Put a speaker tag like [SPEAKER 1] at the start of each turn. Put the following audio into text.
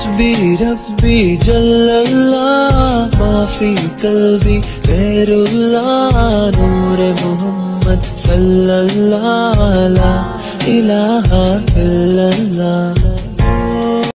[SPEAKER 1] حسبي ربي جل الله ما في قلبي غير الله نور محمد صلى الله لا إله